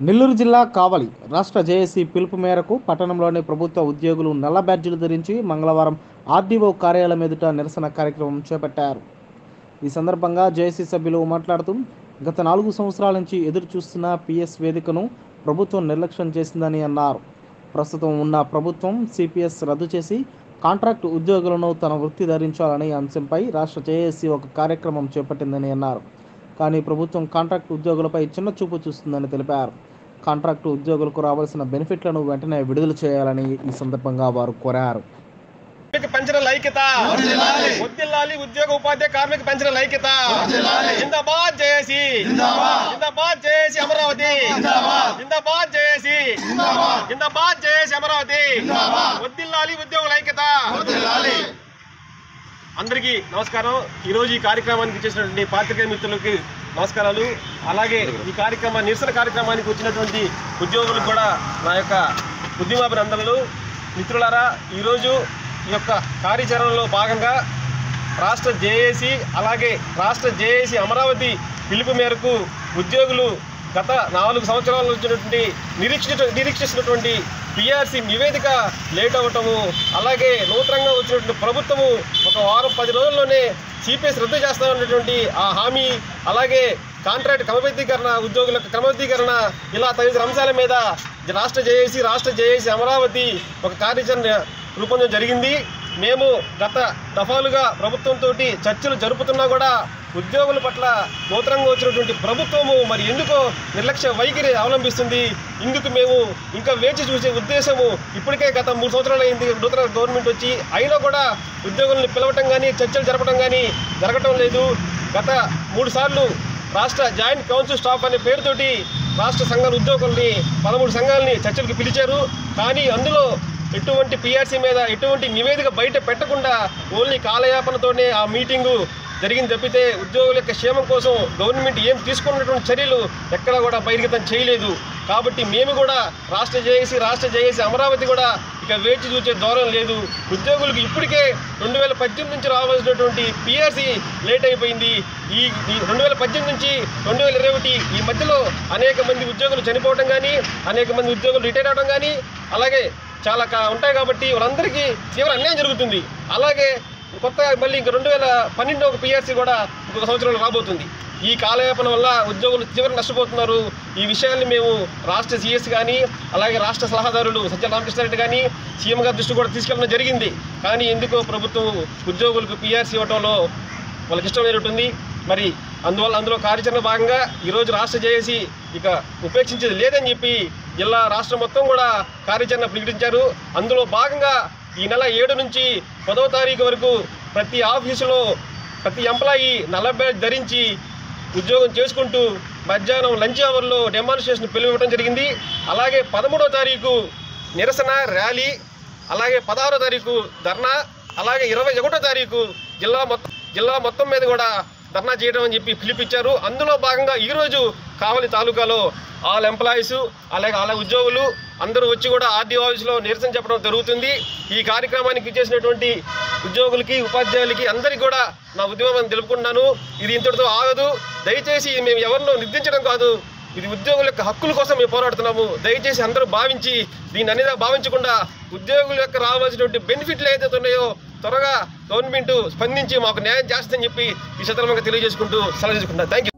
నెల్లూరు జిల్లా కావలి రాష్ట్ర జేఏసీ పిలుపు మేరకు పట్టణంలోని ప్రభుత్వ ఉద్యోగులు నల్ల బ్యాడ్జీలు ధరించి మంగళవారం ఆర్డీఓ కార్యాలయం ఎదుట నిరసన కార్యక్రమం చేపట్టారు. ఈ సందర్భంగా జేఏసీ సభ్యులు మాట్లాడుతూ గత నాలుగు సంవత్సరాల నుంచి ఎదురు చూస్తున్న పిఎస్ వేదికను ప్రభుత్వం నిర్లక్ష్యం చేసిందని అన్నారు. ప్రస్తుతం ఉన్న ప్రభుత్వం సిపిఎస్ రద్దు చేసి కాంట్రాక్ట్ ఉద్యోగులను తన వృత్తి ధరించాలనే అంశంపై రాష్ట్ర జేఏసీ ఒక కార్యక్రమం చేపట్టిందని అన్నారు. కానీ ప్రభుత్వం కాంట్రాక్ట్ ఉద్యోగులపై చిన్న చూపు చూస్తుందని తెలిపారు. కాంట్రాక్ట్ ఉద్యోగులకు రావాల్సిన బెనిఫిట్లను వెంటనే విడుదల చేయాలని ఈ సందర్భంగా వారు కోరారు. పెంచిన లైక్యత వద్దిల్లాలి ఉద్యోగ ఉపాధ్యాయ కార్మిక పెంచిన లైక్యత జిందాబాద్ జేఏసీ. జిందాబాద్. జేఏసీ అమరావతి. జిందాబాద్. జేఏసీ. జిందాబాద్. జేఏసీ అమరావతి. వద్దిల్లాలి ఉద్యోగుల ఐక్యత అందరికీ నమస్కారం. ఈరోజు ఈ కార్యక్రమానికి చేసినటువంటి పాత్రికేయ మిత్రులకి నమస్కారాలు. అలాగే ఈ కార్యక్రమ నిరసన కార్యక్రమానికి వచ్చినటువంటి ఉద్యోగులకు కూడా నా యొక్క ఉద్యమాభినందనలు మిత్రులారా ఈరోజు ఈ యొక్క కార్యాచరణలో భాగంగా రాష్ట్ర జేఏసీ అలాగే రాష్ట్ర జేఏసీ అమరావతి పిలుపు మేరకు ఉద్యోగులు గత నాలుగు సంవత్సరాలు వచ్చినటువంటి నిరీక్షించ నిరీక్షిస్తున్నటువంటి పిఆర్సీ నివేదిక లేట్ అవ్వటము అలాగే నూతనంగా వచ్చినటువంటి ప్రభుత్వము ఒక వారం పది రోజుల్లోనే సిపిఎస్ రద్దు చేస్తామన్నటువంటి ఆ హామీ అలాగే కాంట్రాక్ట్ క్రమబద్ధీకరణ ఉద్యోగుల క్రమబద్ధీకరణ ఇలా తదితర అంశాల మీద రాష్ట్ర జేఏసీ రాష్ట్ర జేఏసీ అమరావతి ఒక కార్యాచరణ రూపొందడం జరిగింది. మేము గత దఫాలుగా ప్రభుత్వంతో చర్చలు జరుపుతున్నా కూడా ఉద్యోగుల పట్ల నూతనంగా వచ్చినటువంటి ప్రభుత్వము మరి ఎందుకో నిర్లక్ష్య వైఖరి అవలంబిస్తుంది. ఇందుకు మేము ఇంకా వేచి చూసే ఉద్దేశము ఇప్పటికే గత మూడు సంవత్సరాలు అయింది. నూతన గవర్నమెంట్ వచ్చి అయినా కూడా ఉద్యోగులను పిలవటం కానీ చర్చలు జరపడం కానీ జరగటం లేదు. గత మూడు సార్లు రాష్ట్ర జాయింట్ కౌన్సిల్ స్టాఫ్ అనే పేరుతోటి రాష్ట్ర సంఘాల ఉద్యోగుల్ని పదమూడు సంఘాలని చర్చలకు పిలిచారు. కానీ అందులో ఎటువంటి పిఆర్సీ మీద ఎటువంటి నివేదిక బయట పెట్టకుండా ఓన్లీ కాలయాపనతోనే ఆ మీటింగు జరిగింది తప్పితే ఉద్యోగుల యొక్క క్షేమం కోసం గవర్నమెంట్ ఏం తీసుకున్నటువంటి చర్యలు ఎక్కడ కూడా బహిర్గతం చేయలేదు. కాబట్టి మేము కూడా రాష్ట్ర జేఏసీ రాష్ట్ర జేఏసీ అమరావతి కూడా ఇక వేచి చూసే దూరం లేదు. ఉద్యోగులకు ఇప్పటికే రెండు వేల పద్దెనిమిది నుంచి రావాల్సినటువంటి పిఆర్సీ లేట్ అయిపోయింది. ఈ ఈ రెండు వేల పద్దెనిమిది నుంచి రెండు వేల ఇరవై ఒకటి ఈ మధ్యలో అనేక మంది ఉద్యోగులు చనిపోవడం కానీ అనేక మంది ఉద్యోగులు రిటైర్ అవడం కానీ అలాగే చాలా కా- ఉంటాయి కాబట్టి వాళ్ళందరికీ తీవ్ర అన్యాయం జరుగుతుంది. అలాగే కొత్తగా మళ్ళీ ఇంక రెండు వేల పన్నెండు ఒక పిఆర్సీ కూడా ఇంకొక సంవత్సరంలో రాబోతుంది. ఈ కాలయాపన వల్ల ఉద్యోగులు తీవ్ర నష్టపోతున్నారు. ఈ విషయాన్ని మేము రాష్ట్ర సిఎస్ కానీ అలాగే రాష్ట్ర సలహాదారులు సత్య రామకృష్ణారెడ్డి కానీ సీఎం గారి దృష్టి కూడా తీసుకెళ్ళడం జరిగింది. కానీ ఎందుకో ప్రభుత్వం ఉద్యోగులకు పిఆర్సీ ఇవ్వడంలో వాళ్ళకి ఇష్టం లేనట్టుంది మరి అందువల్ల అందులో కార్యాచరణ భాగంగా ఈరోజు రాష్ట్ర జేఏసీ ఇక ఉపేక్షించేది లేదని చెప్పి జిల్లా రాష్ట్రం మొత్తం కూడా కార్యాచరణ ప్రకటించారు. అందులో భాగంగా ఈ నెల ఏడు నుంచి పదవ తారీఖు వరకు ప్రతి ఆఫీసులో ప్రతి ఎంప్లాయీ నల్ల బ్యాడ్జ్ ధరించి ఉద్యోగం చేసుకుంటూ మధ్యాహ్నం లంచ్ అవర్లో డెమాన్స్ట్రేషన్ పిలువటం జరిగింది. అలాగే పదమూడవ తారీఖు నిరసన ర్యాలీ అలాగే పదహారో తారీఖు ధర్నా అలాగే ఇరవై ఒకటో తారీఖు జిల్లా మొత్తం జిల్లా మొత్తం మీద కూడా ధర్నా చేయడం అని చెప్పి పిలిపించారు అందులో భాగంగా ఈరోజు కావలి తాలూకాలో ఆల్ ఎంప్లాయీస్ అలాగే వాళ్ళ ఉద్యోగులు అందరూ వచ్చి కూడా ఆర్డీఓ ఆఫీస్లో నిరసన చెప్పడం జరుగుతుంది. ఈ కార్యక్రమానికి చేసినటువంటి ఉద్యోగులకి ఉపాధ్యాయులకి అందరికీ కూడా నా ఉద్యమం తెలుపుకుంటున్నాను. ఇది ఇంతటితో ఆగదు. దయచేసి మేము ఎవరినో నిర్దించడం కాదు. ఇది ఉద్యోగుల యొక్క హక్కుల కోసం మేము పోరాడుతున్నాము. దయచేసి అందరూ భావించి దీన్ని అనేది భావించకుండా ఉద్యోగుల యొక్క రావాల్సినటువంటి బెనిఫిట్లు ఏదైతే ఉన్నాయో త్వరగా గవర్నమెంట్ స్పందించి మాకు న్యాయం చేస్తుందని చెప్పి ఈ సందర్భంగా తెలియజేసుకుంటూ సెలవు తీసుకుంటున్నాను. Thank you